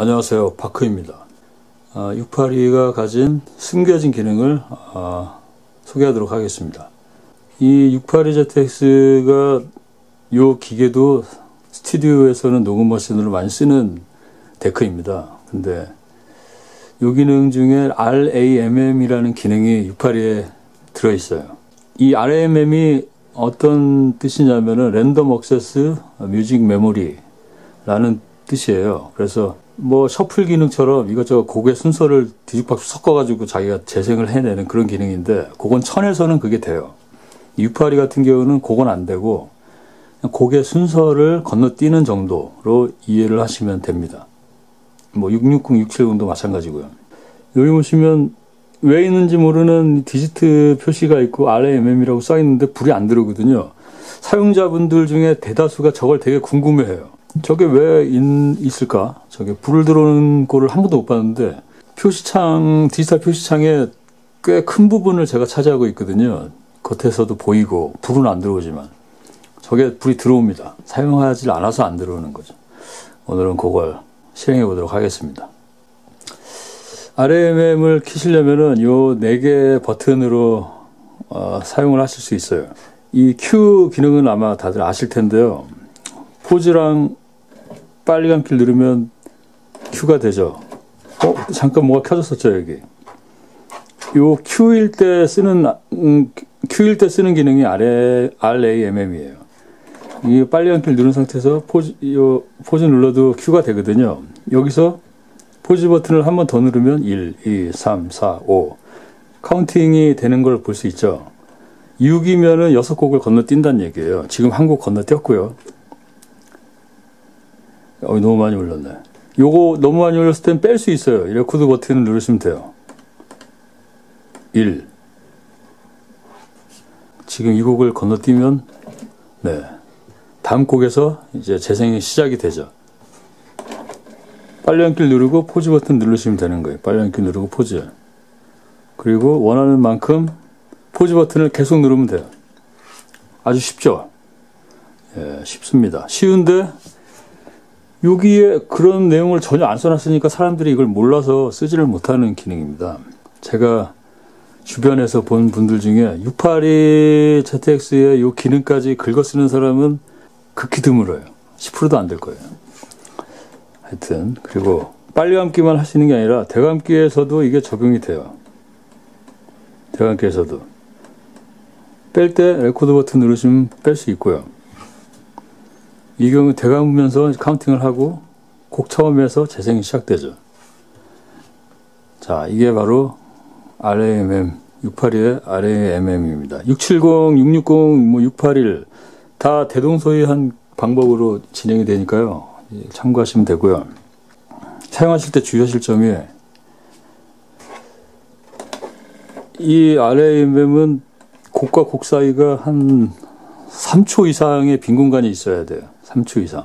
안녕하세요. 바크입니다. 아, 682가 가진 숨겨진 기능을 아, 소개하도록 하겠습니다. 이 682ZX가 이 기계도 스튜디오에서는 녹음 machine으로 많이 쓰는 데크입니다. 근데 이 기능 중에 RAMM이라는 기능이 682에 들어있어요. 이 RAMM이 어떤 뜻이냐면은 Random Access Music Memory라는 뜻이에요. 그래서 뭐 셔플 기능처럼 이것저것 곡의 순서를 뒤죽박죽 섞어가지고 자기가 재생을 해내는 그런 기능인데 그건 천에서는 그게 돼요. 682 같은 경우는 그건 안 되고 곡의 순서를 건너뛰는 정도로 이해를 하시면 됩니다. 뭐 660, 670도 마찬가지고요. 여기 보시면 왜 있는지 모르는 디지트 표시가 있고 RAMM이라고 써 있는데 불이 안 들어오거든요. 사용자분들 중에 대다수가 저걸 되게 궁금해해요. 저게 왜 있, 을까 저게 불을 들어오는 꼴을 한 번도 못 봤는데 표시창 디지털 표시창에 꽤 큰 부분을 제가 차지하고 있거든요. 겉에서도 보이고 불은 안 들어오지만 저게 불이 들어옵니다. 사용하지 않아서 안 들어오는 거죠. 오늘은 그걸 실행해 보도록 하겠습니다. RMM을 키시려면은 요 네 개 버튼으로 어, 사용을 하실 수 있어요. 이 cue 기능은 아마 다들 아실 텐데요. 포즈랑 감기를 누르면 Q가 되죠. 어, 잠깐 뭐가 켜졌었죠, 여기. 요 cue일 때 쓰는, 음, cue일 때 쓰는 기능이 RAMM이에요. 이 감기를 누른 상태에서 pause, 요, pause 눌러도 cue가 되거든요. 여기서 pause 버튼을 한 번 더 누르면 1, 2, 3, 4, 5 counting이 되는 걸 볼 수 있죠. 6이면은 6곡을 건너뛴다는 얘기예요. 지금 한 곡 건너뛰었고요. 어, 너무 많이 올렸네. 요거 너무 많이 올렸을 땐 뺄 수 있어요. 레코드 버튼을 누르시면 돼요. 1. 지금 이 곡을 건너뛰면, 네. 다음 곡에서 이제 재생이 시작이 되죠. 빨리 한길 누르고 포즈 버튼 누르시면 되는 거예요. 빨리 한길 누르고 포즈. 그리고 원하는 만큼 포즈 버튼을 계속 누르면 돼요. 아주 쉽죠? 예, 쉽습니다. 쉬운데 여기에 그런 내용을 전혀 안 써놨으니까 사람들이 이걸 몰라서 쓰지를 못하는 기능입니다. 제가 주변에서 본 분들 중에 682 ZX의 이 기능까지 긁어 쓰는 사람은 극히 드물어요. 10%도 안 될 거예요. 하여튼 그리고 빨리 감기만 하시는 게 아니라 되감기에서도 이게 적용이 돼요. 되감기에서도 뺄 때 레코드 버튼 누르시면 뺄 수 있고요. 이 경우 되감으면서 counting을 하고 곡 처음에서 재생이 시작되죠. 자, 이게 바로 RAMM 682의 RAMM입니다. 670, 660, 뭐 681, 다 대동소이한 방법으로 진행이 되니까요. 참고하시면 되고요. 사용하실 때 주의하실 점이 이 RAMM은 곡과 곡 사이가 한 3초 이상의 빈 공간이 있어야 돼요. 3초 이상.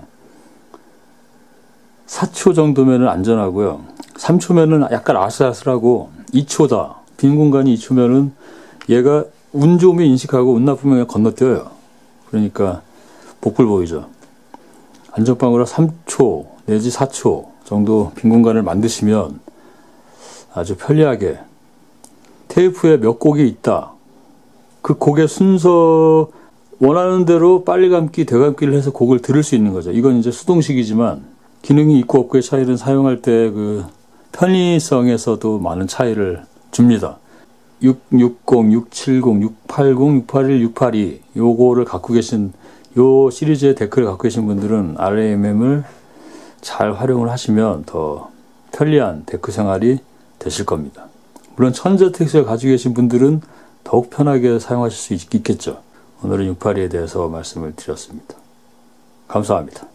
4초 정도면 안전하고요. 3초면은 약간 아슬아슬하고 2초다. 빈 공간이 2초면은 얘가 운 좋으면 인식하고 운 나쁘면 건너뛰어요. 그러니까 복불 보이죠. 안전빵으로 3초 내지 4초 정도 빈 공간을 만드시면 아주 편리하게 테이프에 몇 곡이 있다. 그 곡의 순서 원하는 대로 빨리 감기, 대감기를 해서 곡을 들을 수 있는 거죠. 이건 이제 수동식이지만 기능이 있고 없고의 차이는 사용할 때 그 편의성에서도 많은 차이를 줍니다. 660, 670, 680, 681, 682 요거를 갖고 계신 요 시리즈의 데크를 갖고 계신 분들은 RAMM을 잘 활용을 하시면 더 편리한 데크 생활이 되실 겁니다. 물론 천 ZX를 가지고 계신 분들은 더욱 편하게 사용하실 수 있겠죠. 오늘은 682에 대해서 말씀을 드렸습니다. 감사합니다.